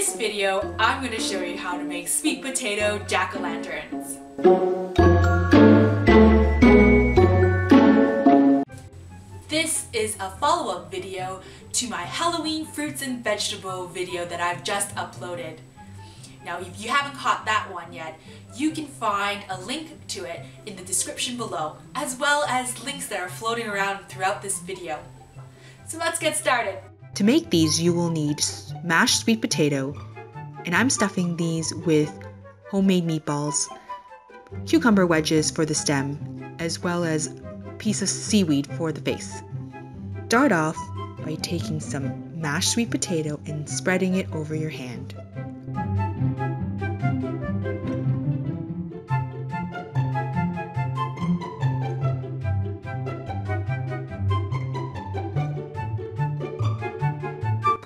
this video, I'm going to show you how to make sweet potato jack-o'-lanterns. This is a follow-up video to my Halloween fruits and vegetable video that I've just uploaded. Now if you haven't caught that one yet, you can find a link to it in the description below, as well as links that are floating around throughout this video. So let's get started. To make these, you will need mashed sweet potato, and I'm stuffing these with homemade meatballs, cucumber wedges for the stem, as well as a piece of seaweed for the face. Start off by taking some mashed sweet potato and spreading it over your hand.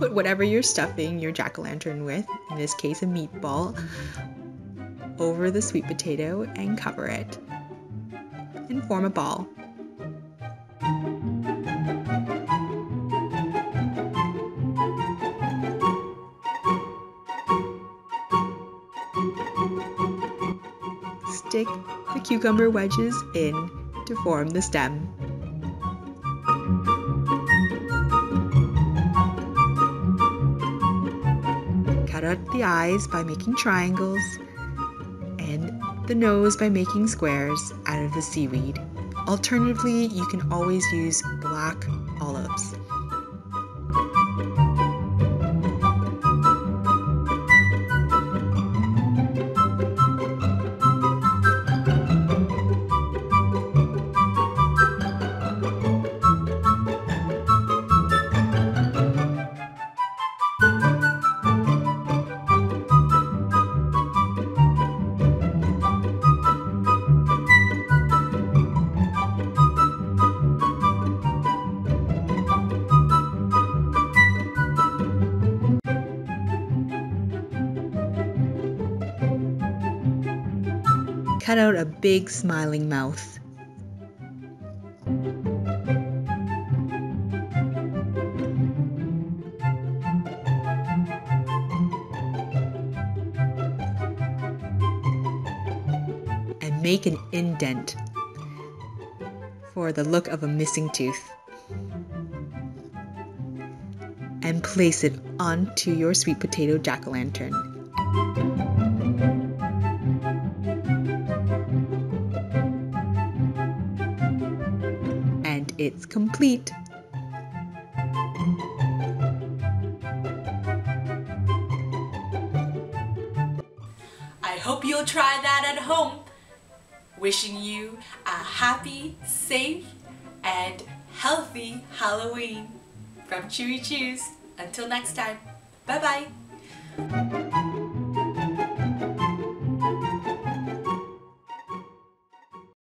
Put whatever you're stuffing your jack-o'-lantern with, in this case a meatball, over the sweet potato and cover it. And form a ball. Stick the cucumber wedges in to form the stem. The eyes by making triangles and the nose by making squares out of the seaweed. Alternatively, you can always use black olives. Cut out a big smiling mouth. And make an indent for the look of a missing tooth. And place it onto your sweet potato jack-o'-lantern. and it's complete. I hope you'll try that at home. Wishing you a happy, safe, and healthy Halloween from Chewie Chews. Until next time, bye bye.